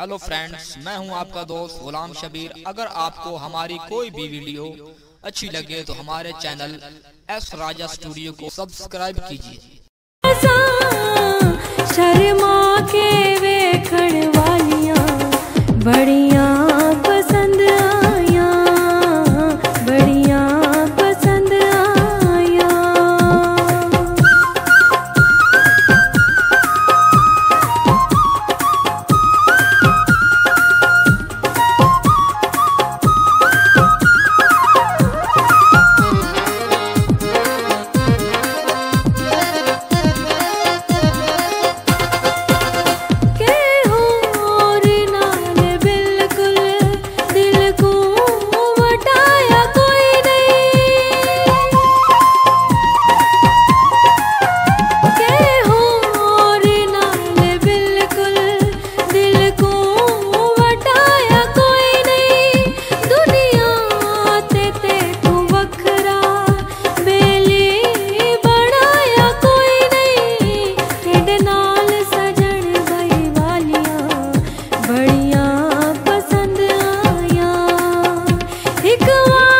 Hello friends मैं हूँ आपका दोस्त गुलाम शबीर। अगर आपको हमारी कोई भी वीडियो अच्छी लगे तो हमारे चैनल एस राजा स्टूडियो को सब्सक्राइब कीजिए। 一个我。